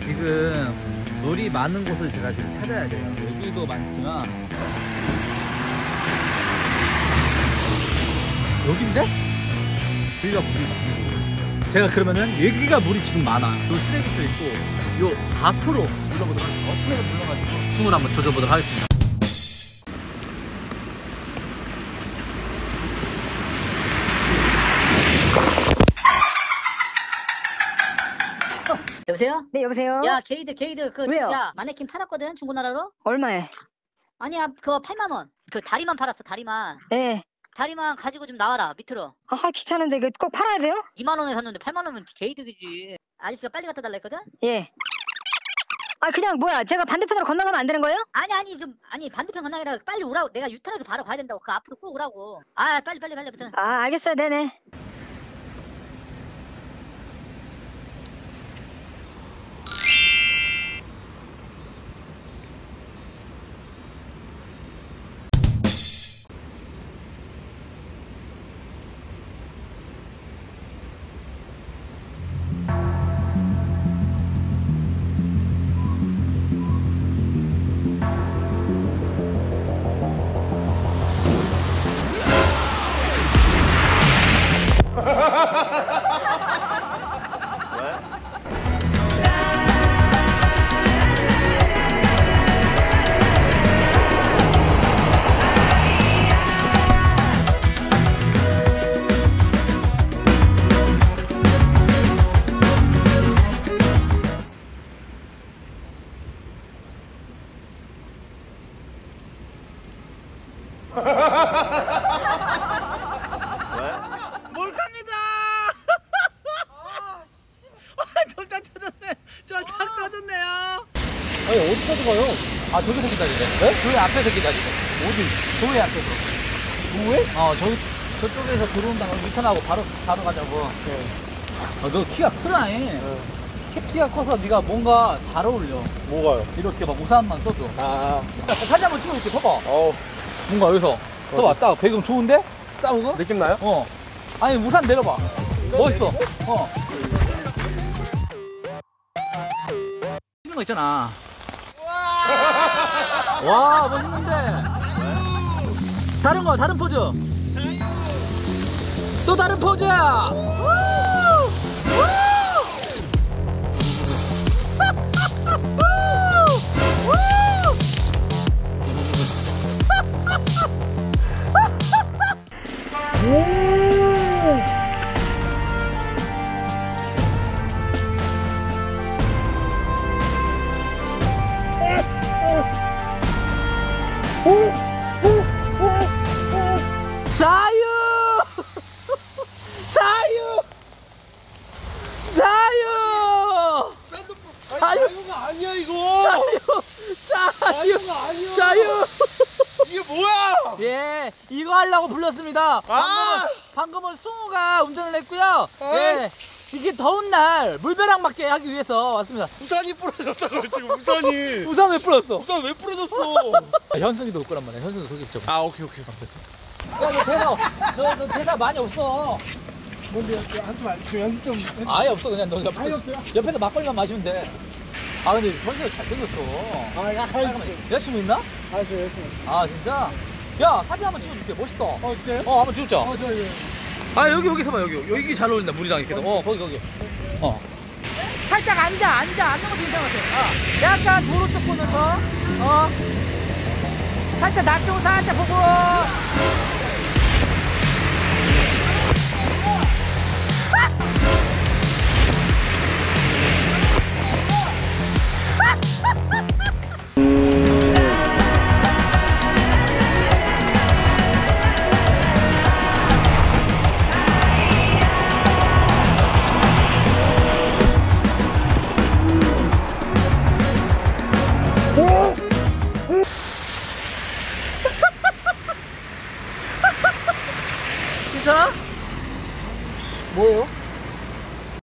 지금 물이 많은 곳을 제가 지금 찾아야 돼요. 여기도 많지만 여긴데? 여기가 물이 곳. 제가 그러면은 여기가 물이 지금 많아. 요 쓰레기도 있고 요 앞으로 물러보도록 하겠습니다. 어떻게 물러가지고 숨을 한번 조져보도록 하겠습니다. 여보세요? 네, 여보세요? 야 개이득 개이득 그 왜요? 야 마네킹 팔았거든 중고나라로? 얼마에? 아니야 그거 8만 원. 그 다리만 팔았어 다리만. 예. 다리만 가지고 좀 나와라 밑으로. 아, 귀찮은데 이거 꼭 팔아야 돼요? 2만 원에 샀는데 8만 원이면 개이득이지. 아저씨가 빨리 갖다 달라 했거든? 예. 아, 그냥 뭐야? 제가 반대편으로 건너가면 안 되는 거예요? 아니 아니 좀 아니 반대편 건너기라 빨리 오라고 내가 유턴해서 바로 가야 된다고 그 앞으로 꼭 오라고. 아 빨리 빨리 빨리. 아, 알겠어요. 네네. 몰카입니다. 아, 절단 쳐졌네. 절단 쳐졌네요. 아니 어디서 가요? 아 저기서 기다리네. 네? 저기 앞에서 기다리네. 어디? 교회 앞에서. 교회? 어 저기 저쪽에서 들어온다고 유턴하고 바로 바로 가자고. 네. 아 너 키가 크다니. 키, 키가 커서 네가 뭔가 잘 어울려. 뭐가요? 이렇게 막 우산만 써도. 아, 사진 한번 찍어줄게. 봐봐. 어우, 뭔가 여기서. 봐봐. 딱 배경 좋은데? 딱 이거? 느낌 나요? 어. 아니 우산 내려봐. 멋있어. 어. 찍는 거 있잖아. 와 멋있는데. 다른 거 다른 포즈. 또 다른 포즈. 자유! 자유가 아니야, 이거! 자유! 자유! 자유가 아니야! 자유! 이게 뭐야! 예, 이거 하려고 불렀습니다. 방금은, 아! 방금은 승우가 운전을 했고요. 예, 아이씨. 이게 더운 날 물벼락 맞게 하기 위해서 왔습니다. 우산이 부러졌다고, 지금 우산이! 우산 왜 풀었어? 우산 왜 부러졌어? 아, 현승이도 올 거란 말이야. 현승도 거기 있죠. 아, 오케이, 오케이. 야, 너 대사, 너, 너 대사 많이 없어. 뭔데, 한좀 연습 좀. 아예 없어 그냥 너 옆에서? 옆에서 막걸리만 마시면 돼. 아 근데 현수가 잘생겼어. 아, 야, 잠깐만, 여자친구 있나? 아, 저 열심히. 아 진짜? 야 사진 한번 찍어줄게 멋있다. 어 어, 진짜요? 한번 찍자. 어, 저, 예. 아 여기 여기 서봐 여기 여기 잘 어울린다 물이랑 이렇게. 어 거기 거기. 어. 살짝 앉아 앉아 앉는 것도 괜찮은 것 같아. 어. 약간 도로 쪽 보면서 어. 살짝 나 쪽으로 살짝 보고.